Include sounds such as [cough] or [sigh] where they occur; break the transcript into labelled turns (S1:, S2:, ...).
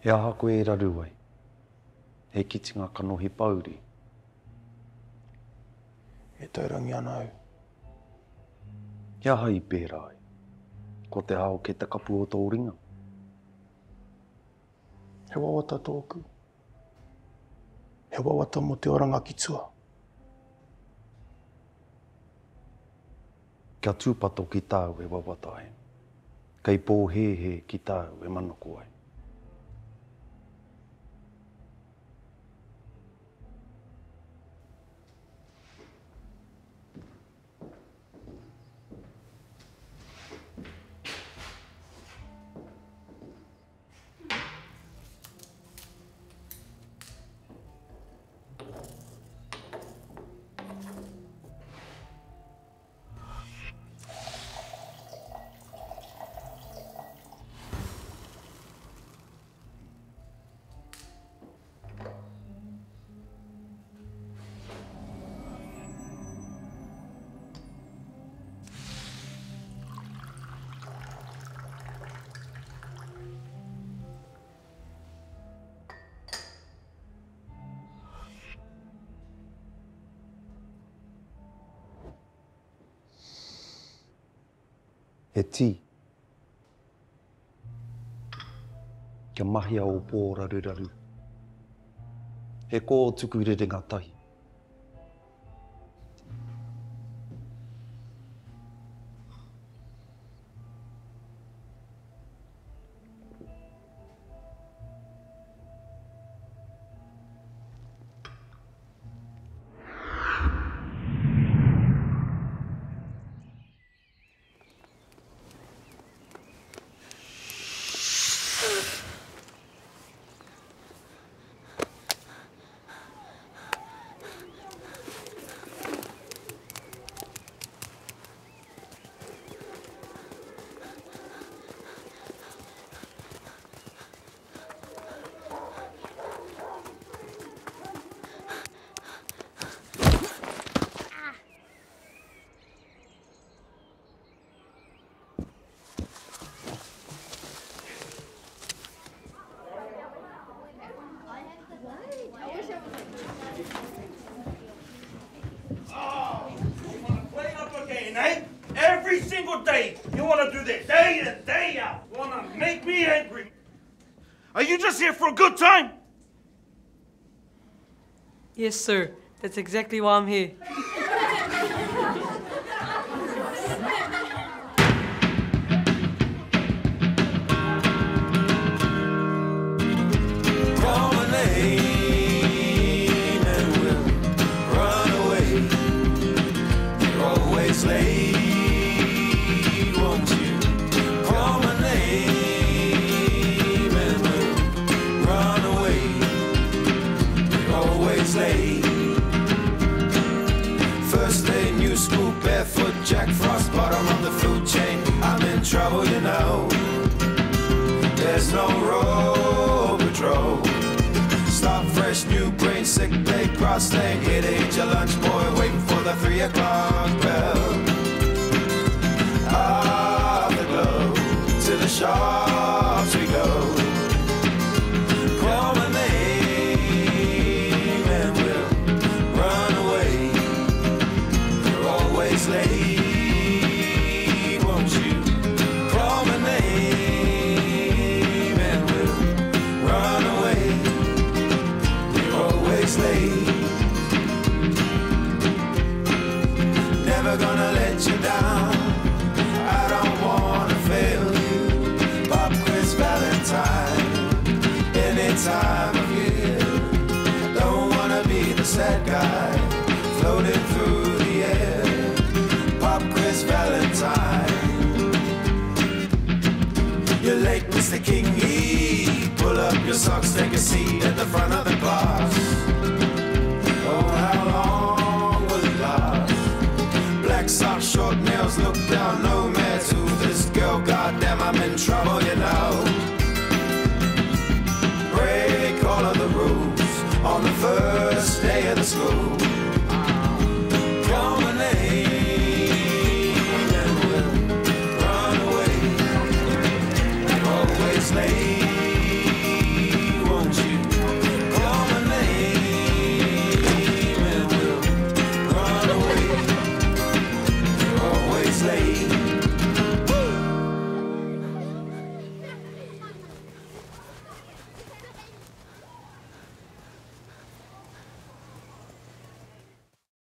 S1: He aha koe e raru ai. He kiti ngā kanohi pauri.
S2: E taurangi ana au.
S1: He aha i pērā ai. Ko te hao ke te kapu o tō ringa.
S2: He wawata tōku. He wawata mo te oranga ki tua.
S1: Kia tūpato ki tāu e wawata ai. Kei pō he he ki tāu e manoko ai. He tī. Kia mahi au pō raru raru. He kō tuku rere ngā tahi.
S3: Single day, you want to do this, day in, day out. Want to make me angry. Are you just here for a good time?
S4: Yes, sir. That's exactly why I'm here. [laughs]
S5: fresh, new brain, sick day, cross lane. Hit age your lunch, boy, waiting for the three o'clock bell. Afterglow, to the shops time of year. Don't wanna be the sad guy floating through the air. Pop quiz Valentine. You're late, Mr. Kingi. Pull up your socks, take a seat at the front of the class. Oh, how long will it last? Black socks, short nails, look down, no matter to this girl. Goddamn, I'm in trouble, you know. first day of the school.